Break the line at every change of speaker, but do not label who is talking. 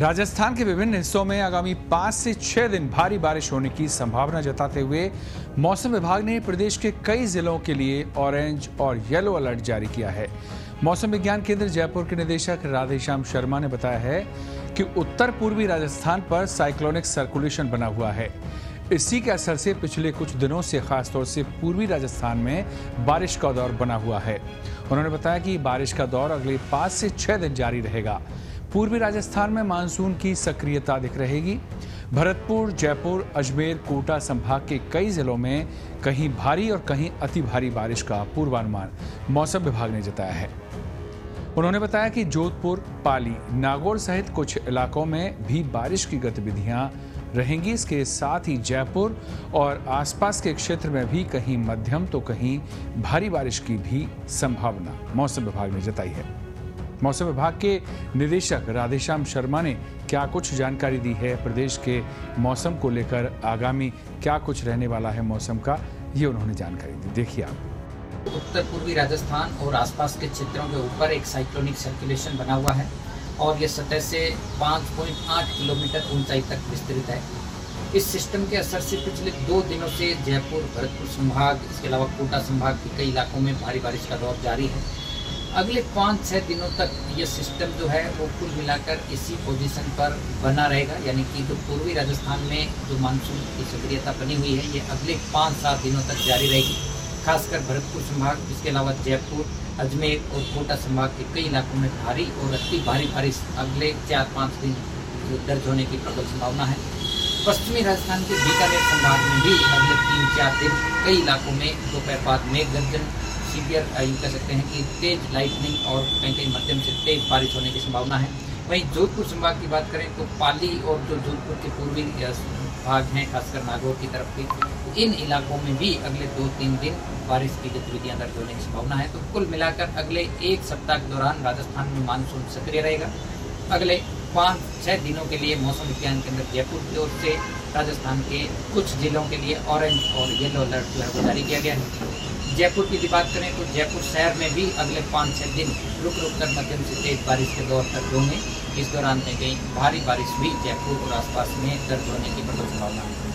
राजस्थान के विभिन्न हिस्सों में आगामी पाँच से छह दिन भारी बारिश होने की संभावना जताते हुए मौसम विभाग ने प्रदेश के कई जिलों के लिए ऑरेंज और येलो अलर्ट जारी किया है। मौसम विज्ञान केंद्र जयपुर के निदेशक राधेश्याम शर्मा ने बताया है कि उत्तर पूर्वी राजस्थान पर साइक्लोनिक सर्कुलेशन बना हुआ है। इसी के असर से पिछले कुछ दिनों से खासतौर से पूर्वी राजस्थान में बारिश का दौर बना हुआ है। उन्होंने बताया कि बारिश का दौर अगले पाँच से छह दिन जारी रहेगा। पूर्वी राजस्थान में मानसून की सक्रियता दिख रहेगी। भरतपुर, जयपुर, अजमेर, कोटा संभाग के कई जिलों में कहीं भारी और कहीं अति भारी बारिश का पूर्वानुमान मौसम विभाग ने जताया है। उन्होंने बताया कि जोधपुर, पाली, नागौर सहित कुछ इलाकों में भी बारिश की गतिविधियाँ रहेंगी। इसके साथ ही जयपुर और आसपास के क्षेत्र में भी कहीं मध्यम तो कहीं भारी बारिश की भी संभावना मौसम विभाग ने जताई है। मौसम विभाग के निदेशक राधेश्याम शर्मा ने क्या कुछ जानकारी दी है? प्रदेश के मौसम को लेकर आगामी क्या कुछ रहने वाला है मौसम का? ये उन्होंने जानकारी दी। देखिए आप।
उत्तर पूर्वी राजस्थान और आसपास के क्षेत्रों के ऊपर एक साइक्लोनिक सर्कुलेशन बना हुआ है और ये सतह से 5.8 किलोमीटर ऊंचाई तक विस्तृत है। इस सिस्टम के असर से पिछले दो दिनों से जयपुर, भरतपुर संभाग, इसके अलावा कोटा संभाग के कई इलाकों में भारी बारिश का दौर जारी है। अगले पाँच छः दिनों तक ये सिस्टम जो है वो कुल मिलाकर इसी पोजीशन पर बना रहेगा। यानी कि जो पूर्वी राजस्थान में जो मानसून की सक्रियता बनी हुई है, ये अगले पाँच सात दिनों तक जारी रहेगी। खासकर भरतपुर संभाग इसके अलावा जयपुर, अजमेर और कोटा संभाग के कई इलाकों में भारी और अति भारी बारिश अगले चार पाँच दिन दर्ज होने की प्रबल संभावना है। पश्चिमी राजस्थान के बीकानेर संभाग में भी अगले तीन चार दिन कई इलाकों में दोपहर बाद मेघ गर्जन सीवियर यूँ कह सकते हैं कि तेज लाइटनिंग और कहीं कहीं मध्यम से तेज बारिश होने की संभावना है। वहीं जोधपुर संभाग की बात करें तो पाली और जो जोधपुर के पूर्वी भाग हैं, खासकर नागौर की तरफ़ के, इन इलाकों में भी अगले दो तीन दिन बारिश की गतिविधियाँ दर्ज होने की संभावना है। तो कुल मिलाकर अगले एक सप्ताह के दौरान राजस्थान में मानसून सक्रिय रहेगा। अगले पाँच छः दिनों के लिए मौसम विज्ञान केंद्र जयपुर की ओर से राजस्थान के कुछ जिलों के लिए ऑरेंज और येलो अलर्ट जारी किया गया है। जयपुर की बात करें तो जयपुर शहर में भी अगले पाँच छः दिन रुक रुक कर मध्यम से तेज बारिश के दौर तक होंगे। इस दौरान में कहीं भारी बारिश भी जयपुर और आसपास में दर्ज होने की संभावना है।